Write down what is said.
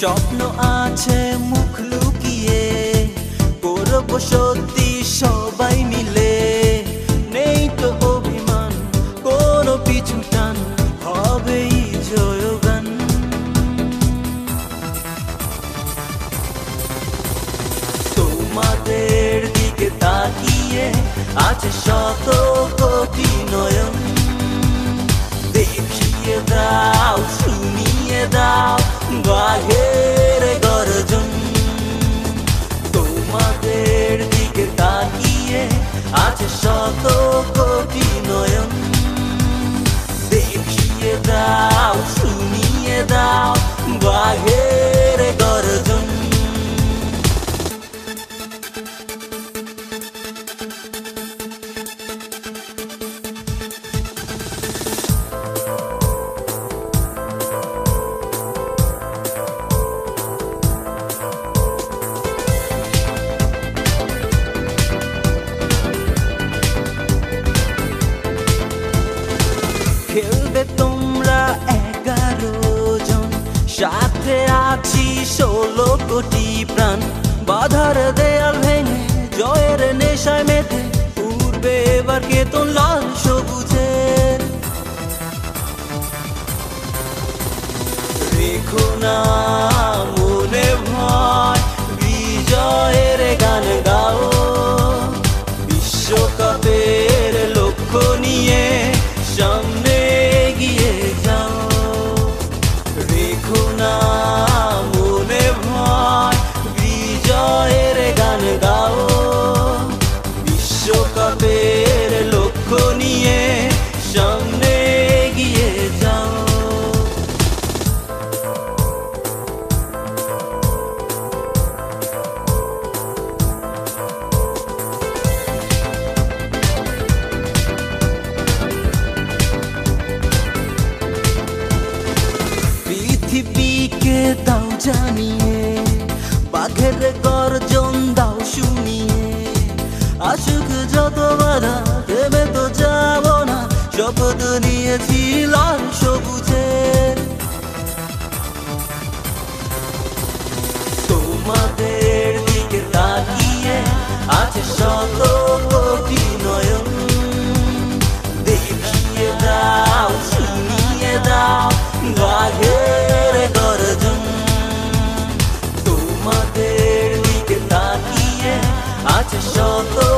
স্বপ্ন আছে, মুখ লুকিয়ে। করব সত্যি সবাই মিলে। নেই তো অভিমান, কোনো পিছু টান, হবেই জয়গান। তোমাদের দিকে তাকিয়ে আছে শত কোটি নয়ন। দেখিয়ে দাও, শুনিয়ে দাও বাঘের গর্জন। তোমাদের দিকে তাকিয়ে আছে শত কোটি নয়ন। দেখিয়ে দাও শুনিয়ে দাও বাঘের আছি ষোলো কোটি প্রাণ। বাধার দেয়াল ভেঙে জয়ের নেশায় মেতে উঠবে এবার কেতন লাল সবুজে? রেখো না। জানিয়ে বাঘের গর্জন দাও শুনিয়ে। আসুক যত বাধা দেবে তো যাব না, শপথ নিয়েছি লাল সবুজে। তোমাদের দিকে তাকিয়ে আছে শত Yo